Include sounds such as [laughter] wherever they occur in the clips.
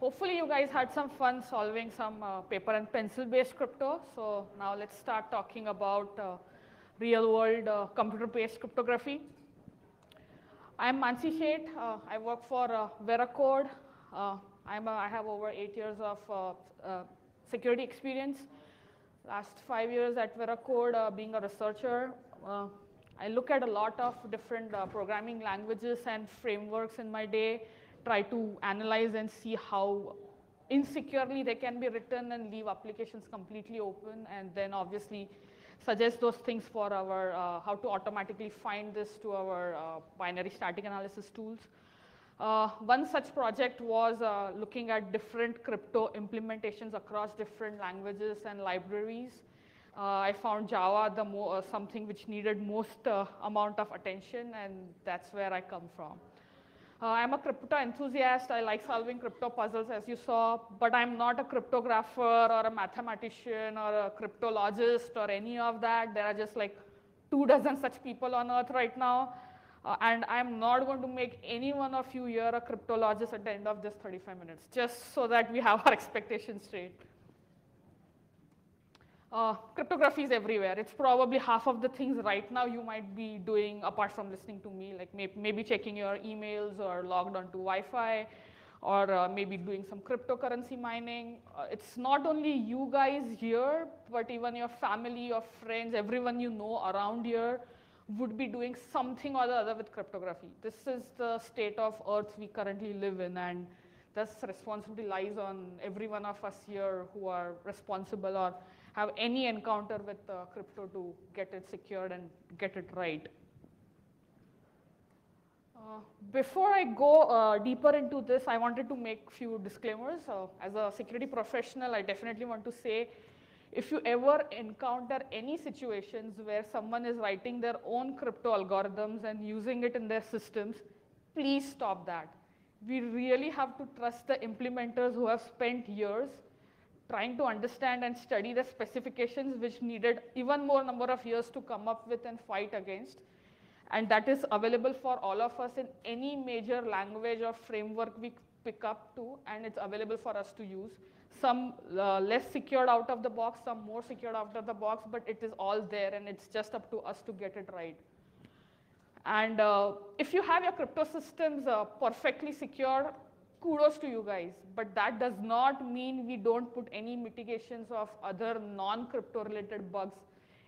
hopefully you guys had some fun solving some uh, paper and pencil based crypto. So now let's start talking about uh, real world uh, computer based cryptography. I'm Mansi Sheth. Uh, I work for uh, Veracode. Uh, I'm a, I have over eight years of security experience. Last five years at Veracode, being a researcher, I look at a lot of different programming languages and frameworks in my day, try to analyze and see how insecurely they can be written and leave applications completely open, and then obviously suggest those things for our, uh, how to automatically find this to our uh, binary static analysis tools. Uh, one such project was uh, looking at different crypto implementations across different languages and libraries. Uh, I found Java the uh, something which needed most amount of attention, and that's where I come from. Uh, I'm a crypto enthusiast. I like solving crypto puzzles, as you saw, but I'm not a cryptographer or a mathematician or a cryptologist or any of that. There are just like two dozen such people on earth right now. Uh, and I'm not going to make any one of you here a cryptologist at the end of this 35 minutes, just so that we have our [laughs] expectations straight. Uh, cryptography is everywhere. It's probably half of the things right now you might be doing apart from listening to me, like may- maybe checking your emails or logged onto Wi-Fi, or uh, maybe doing some cryptocurrency mining. Uh, it's not only you guys here, but even your family, your friends, everyone you know around here would be doing something or the other with cryptography. This is the state of Earth we currently live in, and this responsibility lies on every one of us here who are responsible or have any encounter with uh, crypto to get it secured and get it right. Uh, before I go uh, deeper into this, I wanted to make few disclaimers. Uh, as a security professional, I definitely want to say if you ever encounter any situations where someone is writing their own crypto algorithms and using it in their systems, please stop that. We really have to trust the implementers who have spent years trying to understand and study the specifications which needed even more number of years to come up with and fight against. And that is available for all of us in any major language or framework we pick up to, and it's available for us to use some uh, less secured out of the box, some more secured out of the box, but it is all there and it's just up to us to get it right. And uh, if you have your crypto systems uh, perfectly secure, kudos to you guys. But that does not mean we don't put any mitigations of other non-crypto related bugs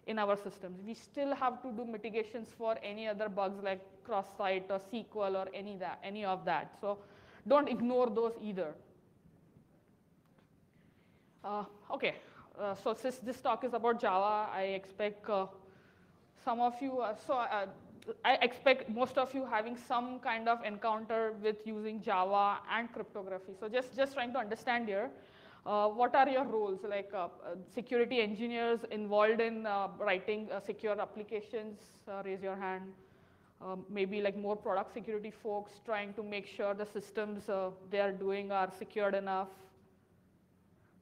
in our systems. We still have to do mitigations for any other bugs like cross-site or SQL or any that, any of that. So don't ignore those either. Uh, okay, uh, so since this talk is about Java, I expect uh, some of you, uh, so uh, I expect most of you having some kind of encounter with using Java and cryptography. So just, just trying to understand here, uh, what are your roles? Like uh, security engineers involved in uh, writing uh, secure applications, uh, raise your hand. Um, maybe like more product security folks trying to make sure the systems uh, they are doing are secured enough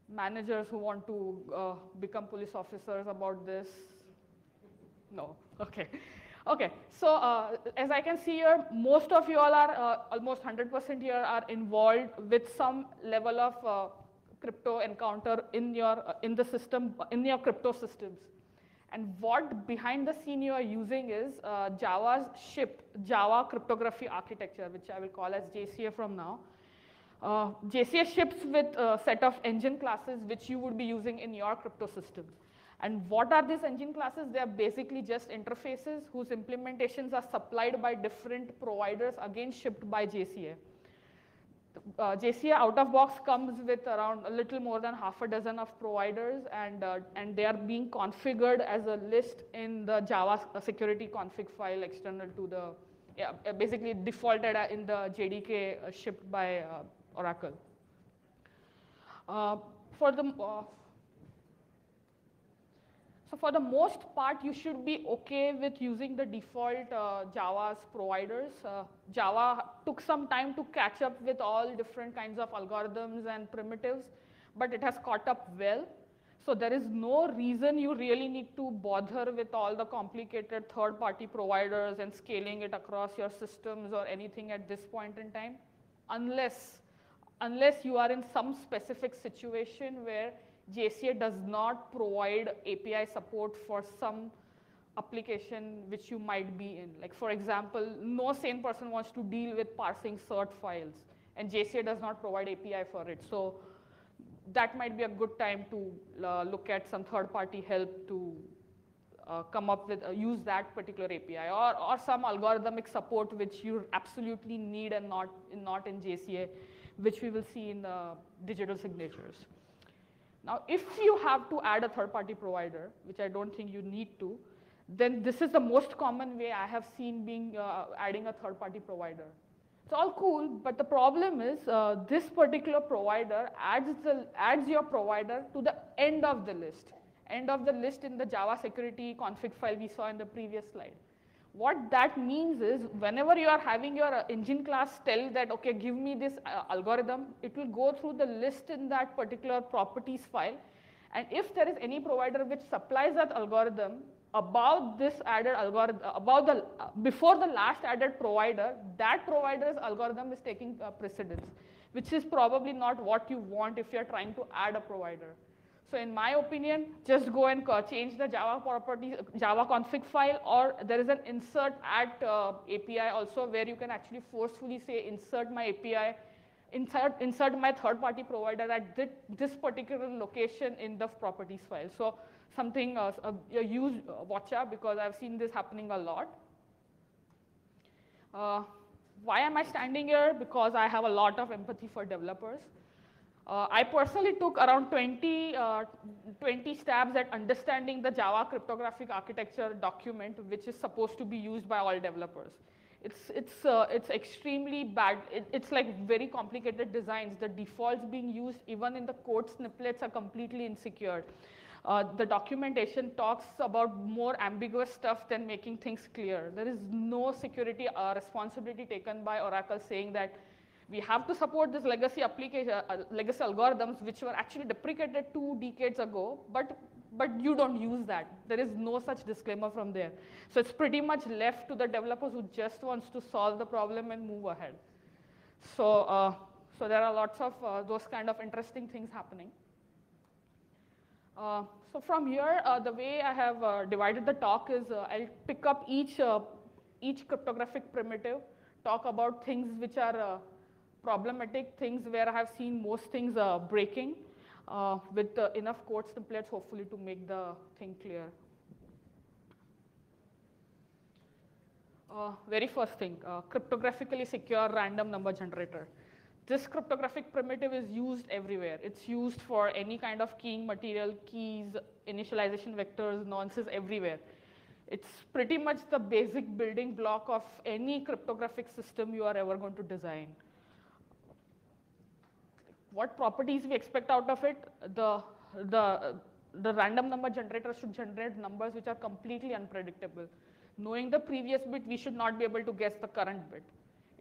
managers who want to become police officers about this? No. [laughs] Okay. Okay. So uh, as I can see here, most of you all are uh, almost 100% here are involved with some level of uh, crypto encounter in your uh, in the system in your crypto systems. And what behind the scene you are using is uh, Java's SHIP, Java Cryptography Architecture, which I will call as JCA from now. Uh, JCA ships with a set of engine classes which you would be using in your crypto systems. And what are these engine classes? They are basically just interfaces whose implementations are supplied by different providers, again shipped by JCA. Uh, JCA out of box comes with around a little more than half a dozen of providers, and, uh, and they are being configured as a list in the Java security config file external to the, yeah, basically defaulted in the JDK uh, shipped by uh, Oracle. Uh, for the uh, so for the most part, you should be okay with using the default uh, Java's providers. Uh, Java took some time to catch up with all different kinds of algorithms and primitives, but it has caught up well. So there is no reason you really need to bother with all the complicated third-party providers and scaling it across your systems or anything at this point in time, unless unless you are in some specific situation where JCA does not provide API support for some application which you might be in. Like for example, no sane person wants to deal with parsing cert files and JCA does not provide API for it. So that might be a good time to uh, look at some third party help to uh, come up with, uh, use that particular API or, or some algorithmic support which you absolutely need and not not in JCA, which we will see in the digital signatures. Now, if you have to add a third-party provider, which I don't think you need to, then this is the most common way I have seen being uh, adding a third-party provider. It's all cool, but the problem is uh, this particular provider adds, the, adds your provider to the end of the list. End of the list in the Java security config file we saw in the previous slide. What that means is whenever you are having your uh, engine class tell that, okay, give me this uh, algorithm, it will go through the list in that particular properties file. And if there is any provider which supplies that algorithm, about this added algorithm, about the, uh, before the last added provider, that provider's algorithm is taking uh, precedence, which is probably not what you want if you're trying to add a provider. So in my opinion, just go and change the Java properties, Java config file, or there is an insert at uh, API also where you can actually forcefully say insert my API, insert, insert my third party provider at this particular location in the properties file. So something, uh, uh, use Watcha because I've seen this happening a lot. Uh, why am I standing here? Because I have a lot of empathy for developers. Uh, I personally took around 20, uh, 20 stabs at understanding the Java cryptographic architecture document, which is supposed to be used by all developers. It's, it's, uh, it's extremely bad. It, it's like very complicated designs. The defaults being used, even in the code snippets, are completely insecure. Uh, the documentation talks about more ambiguous stuff than making things clear. There is no security uh, responsibility taken by Oracle saying that we have to support this legacy application, uh, legacy algorithms which were actually deprecated two decades ago, but but you don't use that. There is no such disclaimer from there. So it's pretty much left to the developers who just wants to solve the problem and move ahead. So uh, so there are lots of uh, those kind of interesting things happening. Uh, so from here, uh, the way I have uh, divided the talk is I'll pick up each each cryptographic primitive, talk about things which are problematic things where I have seen most things uh, breaking uh, with uh, enough code templates hopefully to make the thing clear. Uh, very first thing, uh, cryptographically secure random number generator. This cryptographic primitive is used everywhere. It's used for any kind of keying material, keys, initialization vectors, nonces everywhere. It's pretty much the basic building block of any cryptographic system you are ever going to design what properties we expect out of it, the, the, the random number generator should generate numbers which are completely unpredictable. Knowing the previous bit, we should not be able to guess the current bit.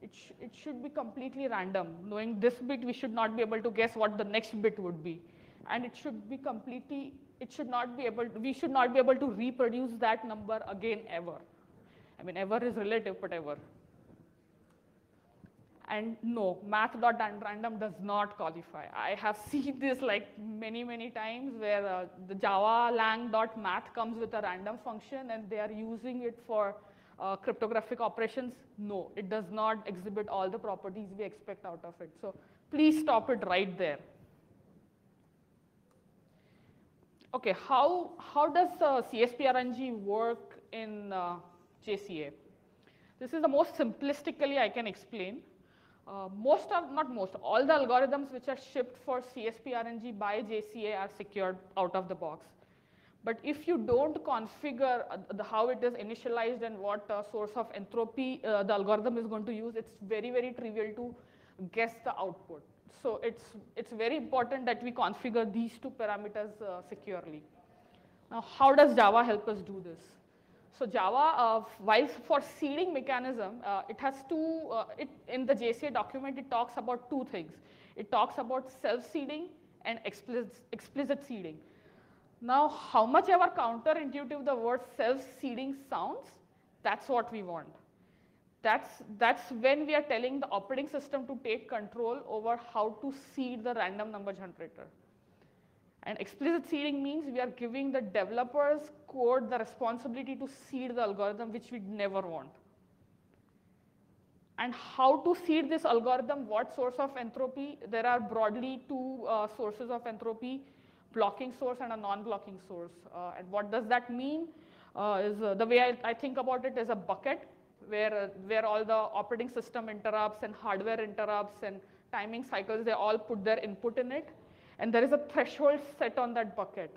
It, sh it should be completely random. Knowing this bit, we should not be able to guess what the next bit would be. And it should be completely, it should not be able, we should not be able to reproduce that number again ever. I mean, ever is relative, but ever. And no, math.random does not qualify. I have [laughs] seen this like many, many times where uh, the Java lang.math comes with a random function and they are using it for uh, cryptographic operations. No, it does not exhibit all the properties we expect out of it. So please stop it right there. Okay, how, how does uh, CSPRNG work in uh, JCA? This is the most simplistically I can explain. Uh, most of, not most, all the algorithms which are shipped for CSP-RNG by JCA are secured out of the box. But if you don't configure uh, the, how it is initialized and what uh, source of entropy uh, the algorithm is going to use, it's very, very trivial to guess the output. So it's, it's very important that we configure these two parameters uh, securely. Now, how does Java help us do this? So Java, uh, while for seeding mechanism, uh, it has two, uh, it, in the JCA document, it talks about two things. It talks about self-seeding and explicit, explicit seeding. Now, how much ever counterintuitive the word self-seeding sounds, that's what we want. that's, that's when we are telling the operating system to take control over how to seed the random number generator. And explicit seeding means we are giving the developers code the responsibility to seed the algorithm, which we never want. And how to seed this algorithm, what source of entropy? There are broadly two uh, sources of entropy, blocking source and a non-blocking source. Uh, and what does that mean? Uh, is uh, the way I, I, think about it is a bucket where, uh, where all the operating system interrupts and hardware interrupts and timing cycles, they all put their input in it. And there is a threshold set on that bucket.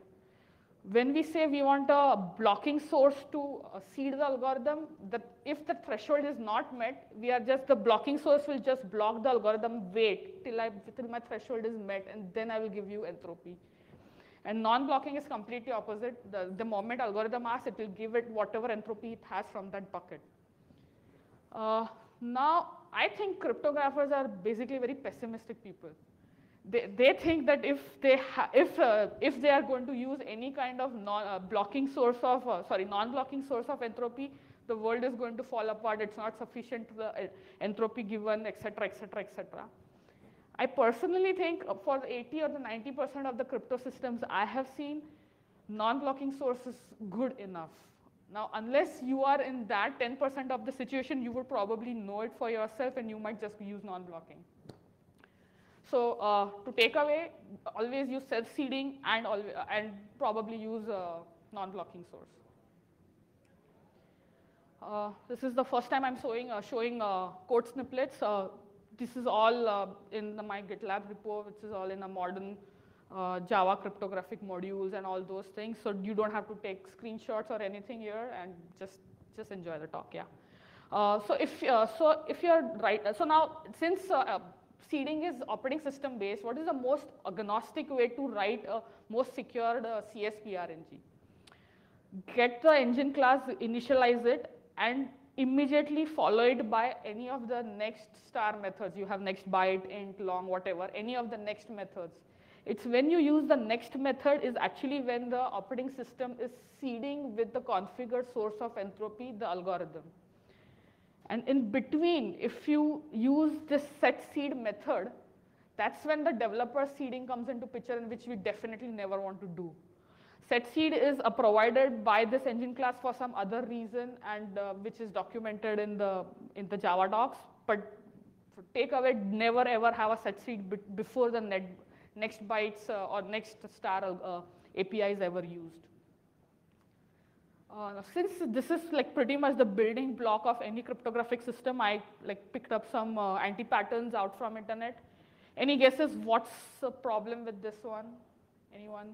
When we say we want a blocking source to uh, seed the algorithm, that if the threshold is not met, we are just, the blocking source will just block the algorithm, wait till, I, till my threshold is met, and then I will give you entropy. And non-blocking is completely opposite. The, the moment algorithm asks, it will give it whatever entropy it has from that bucket. Uh, now, I think cryptographers are basically very pessimistic people. They, think that if they, if, uh, if they are going to use any kind of non, uh, blocking source of, uh, sorry, non-blocking source of entropy, the world is going to fall apart. It's not sufficient to the uh, entropy given, etc., etc., etc. I personally think for the 80 or the 90% of the crypto systems I have seen, non-blocking source is good enough. Now, unless you are in that 10% of the situation, you would probably know it for yourself and you might just use non-blocking. So uh, to take away, always use self-seeding and, and probably use a non-blocking source. Uh, this is the first time I'm showing, uh, showing uh, code snippets. Uh, this is all uh, in the, my GitLab repo, which is all in a modern uh, Java cryptographic modules and all those things. So you don't have to take screenshots or anything here and just, just enjoy the talk, yeah. Uh, so if uh, so if you're right, so now since uh, uh, seeding is operating system based, what is the most agnostic way to write a most secured uh, CSPRNG? Get the engine class, initialize it, and immediately follow it by any of the next star methods. You have next byte, int, long, whatever, any of the next methods. It's when you use the next method is actually when the operating system is seeding with the configured source of entropy, the algorithm. And in between, if you use this set seed method, that's when the developer seeding comes into picture and which we definitely never want to do. Set seed is uh, provided by this engine class for some other reason and uh, which is documented in the, in the Java docs, but take away, never ever have a set seed before the net, next bytes uh, or next star uh, API is ever used. Uh, since this is like pretty much the building block of any cryptographic system, I like picked up some uh, anti-patterns out from internet. Any guesses what's the problem with this one? Anyone?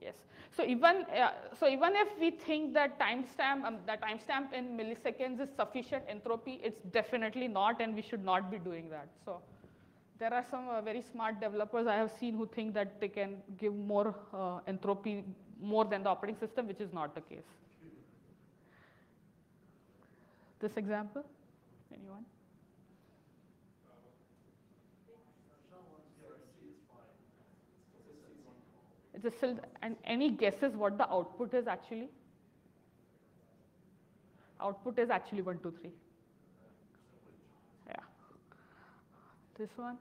Yes. So even uh, so, even if we think that timestamp um, the timestamp in milliseconds is sufficient entropy, it's definitely not, and we should not be doing that. So there are some uh, very smart developers I have seen who think that they can give more uh, entropy more than the operating system, which is not the case. This example, anyone? It's still, and any guesses what the output is actually? Output is actually 1, 2, 3. Yeah. This one?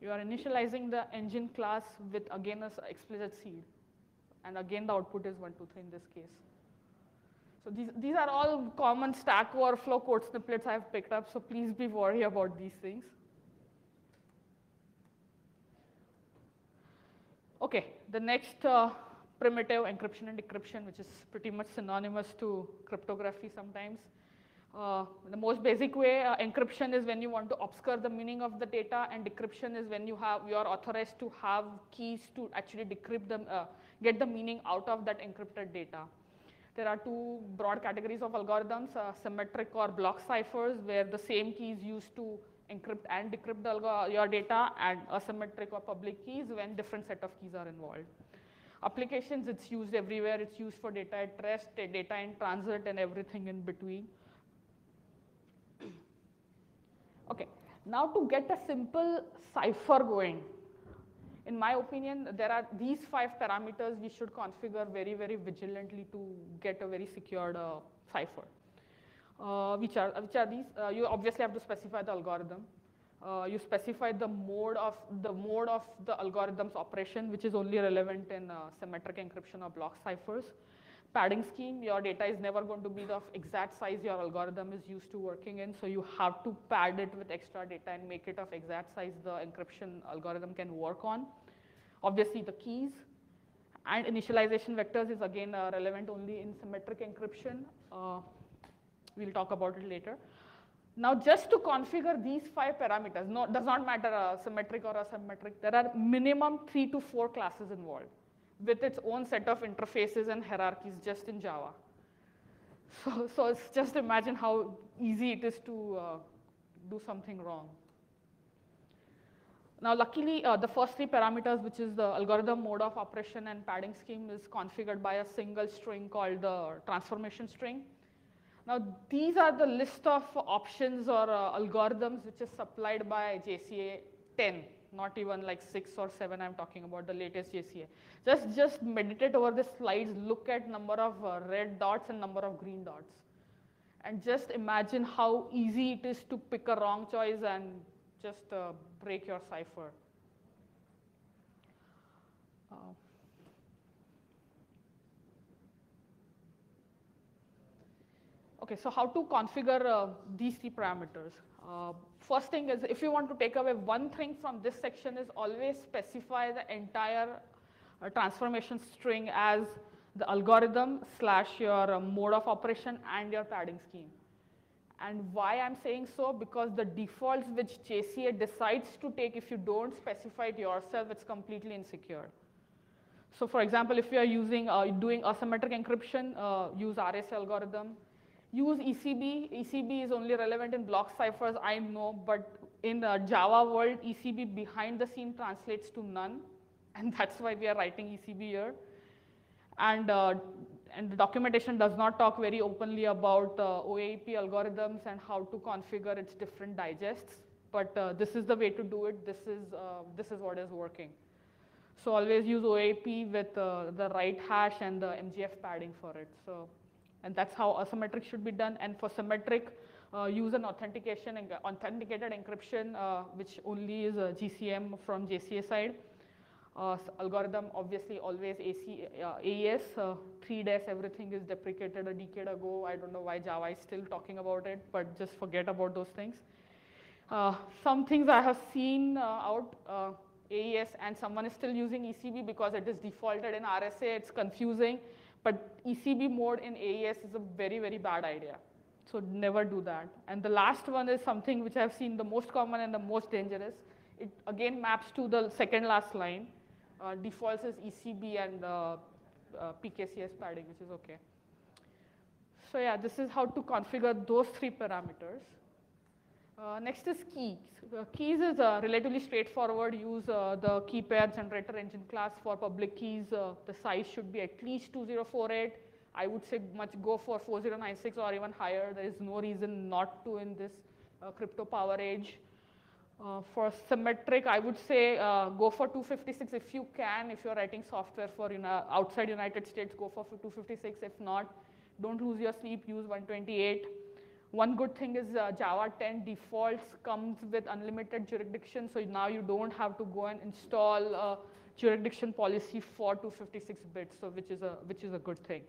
You are initializing the engine class with again an explicit seed. And again the output is 1, 2, 3 in this case. So these, these are all common Stack Overflow code snippets I have picked up, so please be worried about these things. Okay, the next uh, primitive encryption and decryption, which is pretty much synonymous to cryptography sometimes. Uh, the most basic way uh, encryption is when you want to obscure the meaning of the data and decryption is when you have you are authorized to have keys to actually decrypt them uh, get the meaning out of that encrypted data. There are two broad categories of algorithms uh, symmetric or block ciphers where the same key is used to encrypt and decrypt your data and asymmetric or public keys when different set of keys are involved. Applications it's used everywhere. It's used for data at rest data in transit and everything in between Okay, now to get a simple cipher going, in my opinion, there are these five parameters we should configure very, very vigilantly to get a very secured uh, cipher. Uh, which are which are these? Uh, you obviously have to specify the algorithm. Uh, you specify the mode of the mode of the algorithm's operation, which is only relevant in uh, symmetric encryption or block ciphers. Padding scheme, your data is never going to be the exact size your algorithm is used to working in, so you have to pad it with extra data and make it of exact size the encryption algorithm can work on. Obviously, the keys and initialization vectors is again uh, relevant only in symmetric encryption. Uh, we'll talk about it later. Now, just to configure these five parameters, no, does not matter uh, symmetric or asymmetric, there are minimum three to four classes involved with its own set of interfaces and hierarchies just in Java. [laughs] So, so it's just imagine how easy it is to uh, do something wrong. Now, luckily, uh, the first three parameters, which is the algorithm mode of operation and padding scheme, is configured by a single string called the transformation string. Now, these are the list of options or uh, algorithms which is supplied by JCA 10, not even like 6 or 7 I'm talking about, the latest JCA. Just, just meditate over the slides, look at number of uh, red dots and number of green dots. And just imagine how easy it is to pick a wrong choice and just uh, break your cipher. Uh, okay, so how to configure uh, these three parameters? First thing is if you want to take away one thing from this section is always specify the entire uh, transformation string as the algorithm slash your uh, mode of operation and your padding scheme. And why I'm saying so, because the defaults which JCA decides to take, if you don't specify it yourself, it's completely insecure. So for example, if you are using, uh, doing asymmetric encryption, uh, use RSA algorithm. Use ECB. ECB is only relevant in block ciphers, I know, but in the Java world, ECB behind the scene translates to none. [laughs] And that's why we are writing ECB here. And uh, and the documentation does not talk very openly about uh, OAEP algorithms and how to configure its different digests. But uh, this is the way to do it. This is, uh, this is what is working. So always use OAEP with uh, the right hash and the MGF padding for it. So, and that's how asymmetric should be done. And for symmetric, uh, use an authentication and authenticated encryption, uh, which only is a GCM from JCA side. Uh, algorithm obviously always AC, uh, AES, uh, 3DES, everything is deprecated a decade ago. I don't know why Java is still talking about it, but just forget about those things. Uh, some things I have seen uh, out, uh, AES, and someone is still using ECB because it is defaulted in RSA, it's confusing, but ECB mode in AES is a very, very bad idea. So never do that. And the last one is something which I've seen the most common and the most dangerous. It again maps to the second last line uh, defaults is ECB and uh, uh, PKCS padding, which is okay. So yeah, this is how to configure those three parameters. Uh, next is keys. Uh, keys is uh, relatively straightforward. Use the key pair generator engine class for public keys. the size should be at least 2048. I would say much go for 4096 or even higher. There is no reason not to in this crypto power age. Uh, for symmetric, I would say uh, go for 256 if you can. If you're writing software for you know, outside United States, go for 256. If not, don't lose your sleep, use 128. One good thing is uh, Java 10 defaults comes with unlimited jurisdiction, so now you don't have to go and install a jurisdiction policy for 256 bits, so which is a, which is a good thing.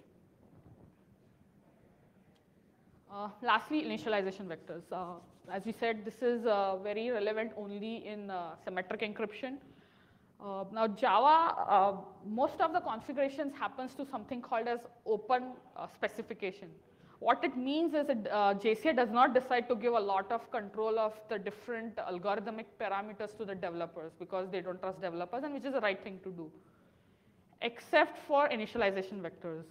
Uh, lastly, initialization vectors. Uh, as we said, this is uh, very relevant only in uh, symmetric encryption. Uh, now Java, uh, most of the configurations happens to something called as open specification. What it means is that uh, JCA does not decide to give a lot of control of the different algorithmic parameters to the developers because they don't trust developers and which is the right thing to do, except for initialization vectors.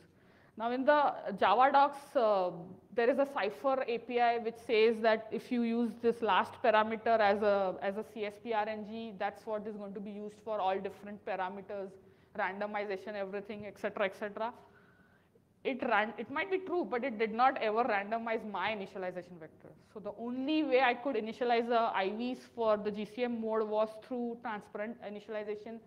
Now in the Java docs, uh, there is a Cipher API which says that if you use this last parameter as a, as a CSP RNG, that's what is going to be used for all different parameters, randomization, everything, etc., etc. It, ran, it might be true, but it did not ever randomize my initialization vector. So the only way I could initialize the IVs for the GCM mode was through transparent initialization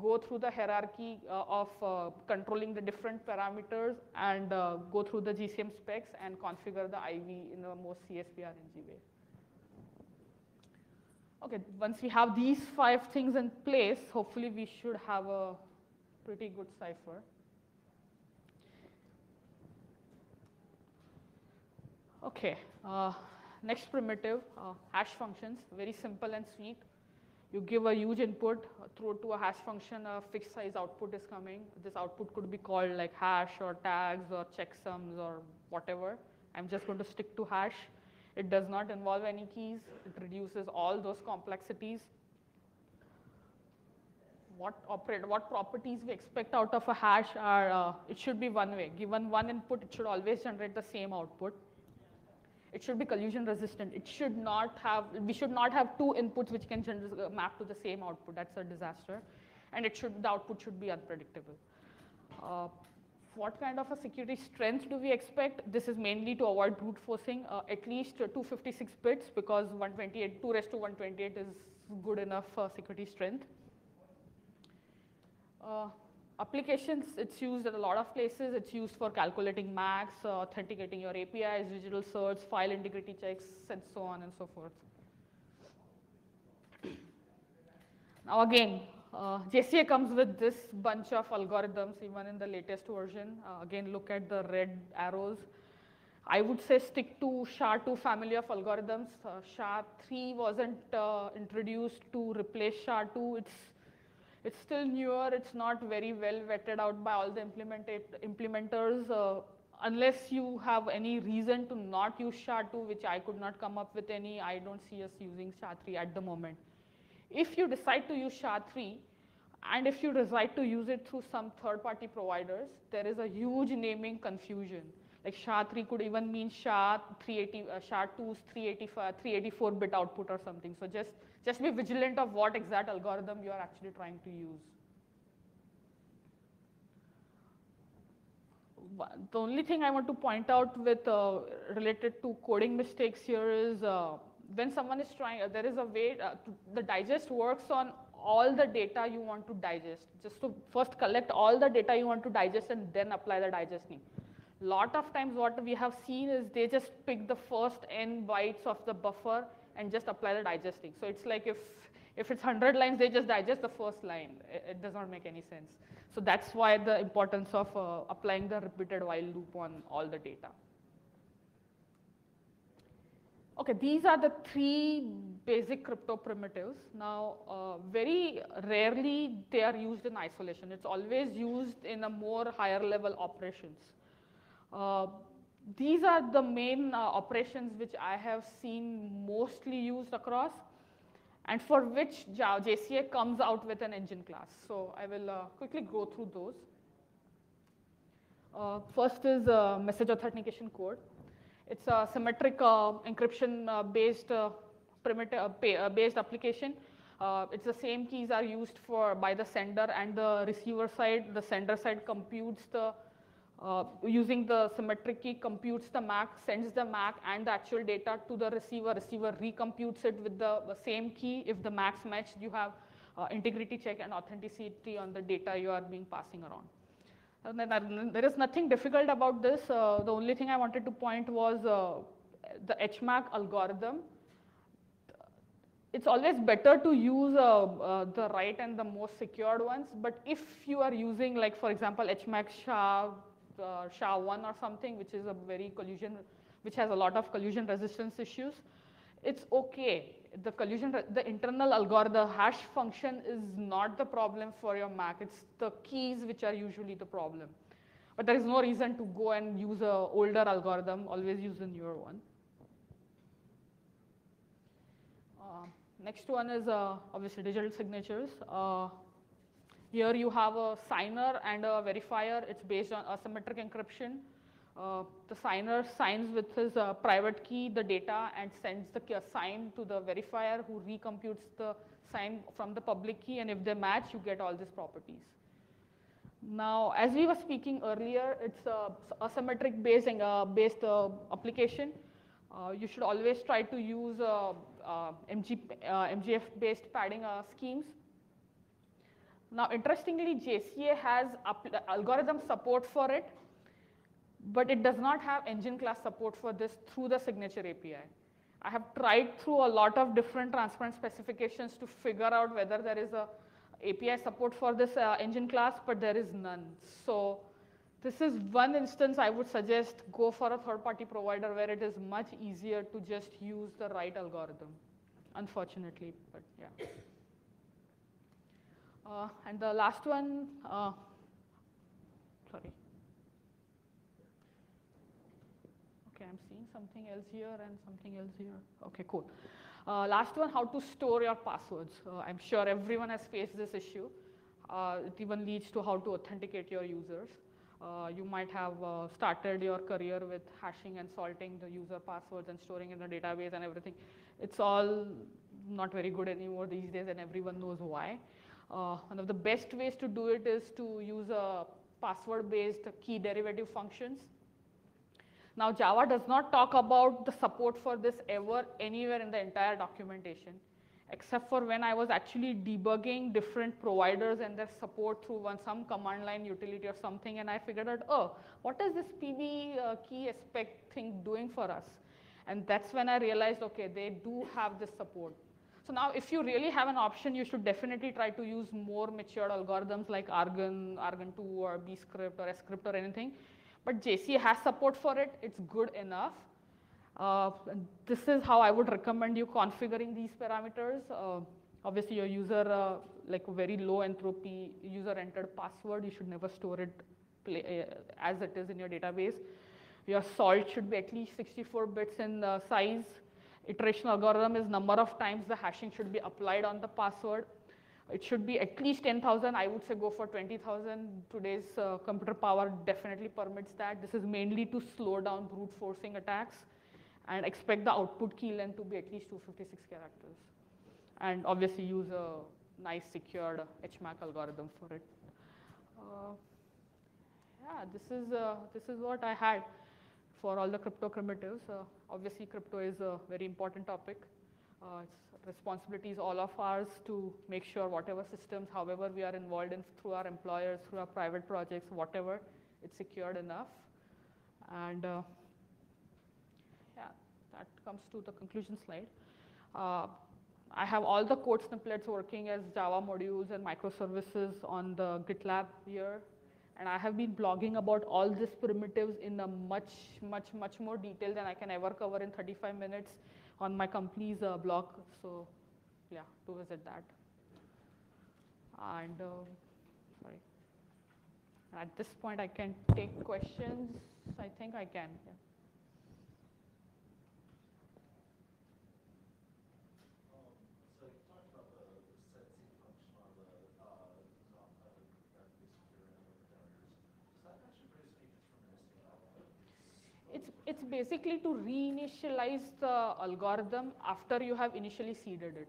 go through the hierarchy uh, of uh, controlling the different parameters and uh, go through the GCM specs and configure the IV in the most CSPRNG way. Okay, once we have these five things in place, hopefully we should have a pretty good cipher. Okay, uh, next primitive, uh, hash functions, very simple and sweet. You give a huge input uh, through to a hash function, a fixed size output is coming. This output could be called like hash or tags or checksums or whatever. I'm just going to stick to hash. It does not involve any keys. It reduces all those complexities. What, operate, what properties we expect out of a hash are, uh, it should be one way. Given one input, it should always generate the same output. It should be collision resistant. It should not have, we should not have two inputs which can uh, map to the same output. That's a disaster. And it should, the output should be unpredictable. Uh, what kind of a security strength do we expect? This is mainly to avoid brute forcing, uh, at least 256 bits because 128, 2 raised to 128 is good enough uh, security strength. Uh, applications, it's used at a lot of places. It's used for calculating MACs, uh, authenticating your APIs, digital certs, file integrity checks, and so on and so forth. Now again, uh, JCA comes with this bunch of algorithms, even in the latest version. Uh, again, look at the red arrows. I would say stick to SHA-2 family of algorithms. Uh, SHA-3 wasn't uh, introduced to replace SHA-2. It's, it's still newer. It's not very well vetted out by all the implementers. Uh, unless you have any reason to not use SHA-2, which I could not come up with any, I don't see us using SHA-3 at the moment. If you decide to use SHA-3, and if you decide to use it through some third-party providers, there is a huge naming confusion. Like SHA-3 could even mean SHA-380, uh, SHA-2's 384-bit output or something. So just, just be vigilant of what exact algorithm you are actually trying to use. The only thing I want to point out with uh, related to coding mistakes here is uh, when someone is trying, uh, there is a way, uh, to, the digest works on all the data you want to digest. Just to first collect all the data you want to digest and then apply the digesting. Lot of times what we have seen is they just pick the first n bytes of the buffer and just apply the digesting. So it's like if, if it's 100 lines, they just digest the first line. It, it does not make any sense. So that's why the importance of uh, applying the repeated while loop on all the data. Okay, these are the three basic crypto primitives. Now, uh, very rarely they are used in isolation. It's always used in a more higher level operations. Uh, these are the main uh, operations which I have seen mostly used across and for which JCA comes out with an engine class. So I will uh, quickly go through those. Uh, first is uh, message authentication code. It's a symmetric uh, encryption based uh, primitive based application. it's the same keys are used for by the sender and the receiver side. The sender side computes the uh, using the symmetric key computes the MAC, sends the MAC and the actual data to the receiver. Receiver recomputes it with the, same key. If the MACs match, you have uh, integrity check and authenticity on the data you are being passing around. There is nothing difficult about this. Uh, the only thing I wanted to point was uh, the HMAC algorithm. It's always better to use uh, uh, the right and the most secured ones. But if you are using, like for example, HMAC SHA, uh, SHA-1 or something, which is a very collision, which has a lot of collision resistance issues, it's okay the collision, the internal algorithm, the hash function is not the problem for your Mac. It's the keys which are usually the problem. But there is no reason to go and use an older algorithm, always use the newer one. Uh, next one is uh, obviously digital signatures. Uh, here you have a signer and a verifier. It's based on asymmetric encryption. Uh, the signer signs with his uh, private key the data and sends the sign to the verifier who recomputes the sign from the public key and if they match you get all these properties. Now as we were speaking earlier it's a asymmetric based, uh, based uh, application. Uh, you should always try to use MG, MGF based padding schemes. Now, interestingly, JCA has algorithm support for it, but it does not have engine class support for this through the signature API. I have tried through a lot of different transparent specifications to figure out whether there is a API support for this uh, engine class, but there is none. So this is one instance I would suggest go for a third-party provider where it is much easier to just use the right algorithm, unfortunately, but yeah. Uh, and the last one, uh, sorry. Okay, I'm seeing something else here and something else here. Okay, cool. Uh, last one, how to store your passwords. Uh, I'm sure everyone has faced this issue. Uh, it even leads to how to authenticate your users. Uh, you might have started your career with hashing and salting the user passwords and storing in the database and everything. It's all not very good anymore these days and everyone knows why. Uh, one of the best ways to do it is to use a password-based key derivative functions. Now Java does not talk about the support for this ever anywhere in the entire documentation, except for when I was actually debugging different providers and their support through one some command line utility or something, and I figured out, oh, what is this PB uh, key aspect thing doing for us? And that's when I realized, okay, they do have this support. So now if you really have an option, you should definitely try to use more matured algorithms like Argon, Argon 2 or bcrypt or scrypt or anything. But JC has support for it, it's good enough. Uh, this is how I would recommend you configuring these parameters. Uh, obviously your user, uh, like very low entropy user entered password, you should never store it play, uh, as it is in your database. Your salt should be at least 64 bits in uh, size iteration algorithm is number of times the hashing should be applied on the password. It should be at least 10,000. I would say go for 20,000. Today's uh, computer power definitely permits that. This is mainly to slow down brute forcing attacks and expect the output key length to be at least 256 characters. And obviously use a nice secured HMAC algorithm for it. Uh, yeah, this is, uh, this is what I had for all the crypto primitives. Uh, obviously, crypto is a very important topic. Uh, it's responsibilities all of ours to make sure whatever systems, however we are involved in through our employers, through our private projects, whatever, it's secured enough. And uh, yeah, that comes to the conclusion slide. Uh, I have all the code snippets working as Java modules and microservices on the GitLab here. And I have been blogging about all these primitives in a much, much, much more detail than I can ever cover in 35 minutes on my company's uh, blog. So yeah, to visit that. And uh, sorry. At this point, I can take questions. I think I can. Yeah. It's basically to reinitialize the algorithm after you have initially seeded it.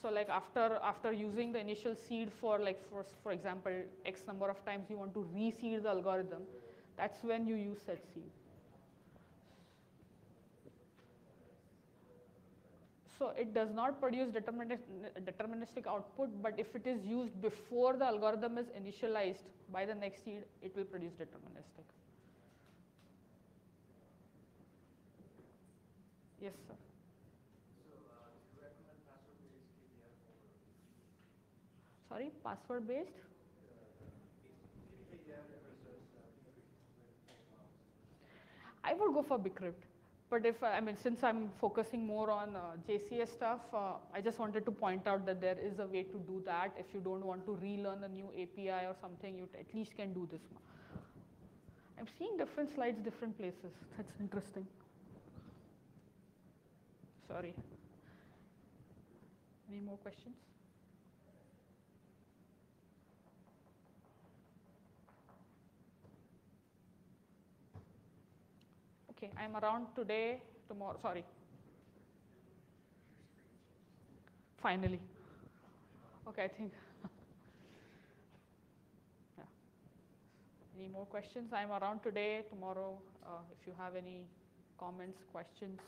So like after, after using the initial seed for like, for, for example, X number of times you want to reseed the algorithm, that's when you use set seed. So it does not produce deterministic deterministic output, but if it is used before the algorithm is initialized by the next seed, it will produce deterministic. Yes, sir. Sorry, password-based? I would go for Bcrypt. But if, I mean, since I'm focusing more on uh, JCS stuff, uh, I just wanted to point out that there is a way to do that. If you don't want to relearn a new API or something, you at least can do this. I'm seeing different slides, different places. That's interesting. Sorry. Any more questions? Okay, I'm around today, tomorrow, sorry. Finally. Okay, I think. [laughs] yeah. Any more questions? I'm around today, tomorrow. Uh, if you have any comments, questions.